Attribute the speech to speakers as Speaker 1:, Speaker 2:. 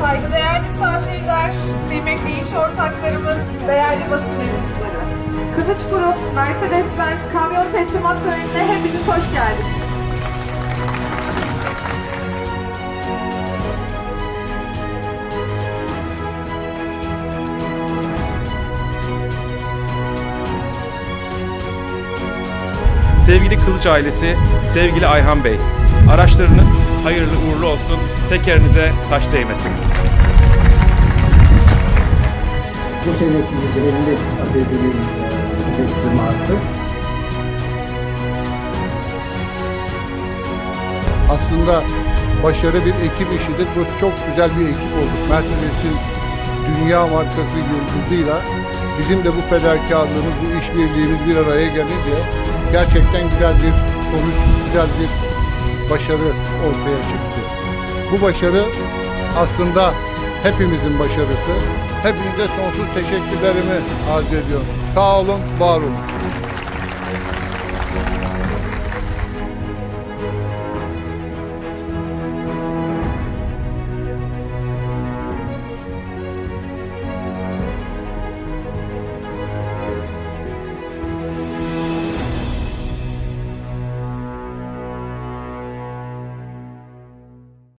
Speaker 1: Saygıdeğer misafirler, kıymetli iş ortaklarımız, değerli basın mensupları. Kılıç Grup, Mercedes-Benz kamyon teslimat törenine hepiniz hoş geldiniz.
Speaker 2: Sevgili Kılıç ailesi, sevgili Ayhan Bey, araçlarınız hayırlı uğurlu olsun, tekerinize taş değmesin.
Speaker 3: Bu seneki 150 adedinin e, teslimatı
Speaker 4: aslında başarı bir ekip işidir. Bu çok güzel bir ekip olduk. Mercedes'in dünya markası yıldızıyla bizim de bu fedakarlığımız, bu işbirliğimiz bir araya gelince gerçekten güzel bir sonuç, güzel bir başarı ortaya çıktı. Bu başarı aslında hepimizin başarısı. Hepinize sonsuz teşekkürlerimi arz ediyorum. Sağ olun, var olun.